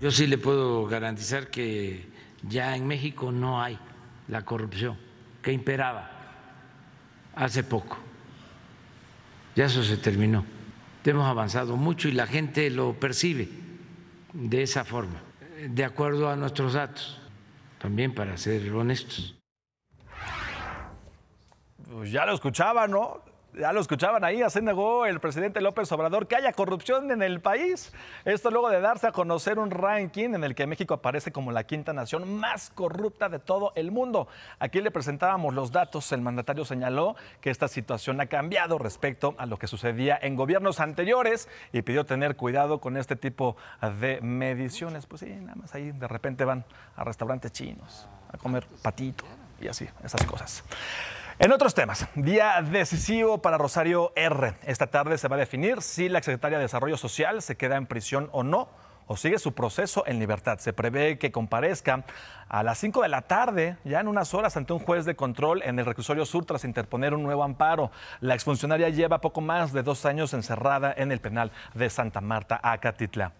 Yo sí le puedo garantizar que ya en México no hay la corrupción que imperaba hace poco. Ya eso se terminó. Hemos avanzado mucho y la gente lo percibe de esa forma, de acuerdo a nuestros datos, también para ser honestos. Pues ya lo escuchaba, ¿no? Ya lo escuchaban ahí, así negó el presidente López Obrador que haya corrupción en el país. Esto luego de darse a conocer un ranking en el que México aparece como la quinta nación más corrupta de todo el mundo. Aquí le presentábamos los datos. El mandatario señaló que esta situación ha cambiado respecto a lo que sucedía en gobiernos anteriores y pidió tener cuidado con este tipo de mediciones. Pues sí, nada más ahí de repente van a restaurantes chinos a comer patito y así, esas cosas. En otros temas, día decisivo para Rosario R. Esta tarde se va a definir si la secretaria de Desarrollo Social se queda en prisión o no o sigue su proceso en libertad. Se prevé que comparezca a las 5 de la tarde, ya en unas horas, ante un juez de control en el reclusorio sur tras interponer un nuevo amparo. La exfuncionaria lleva poco más de dos años encerrada en el penal de Santa Marta, Acatitla.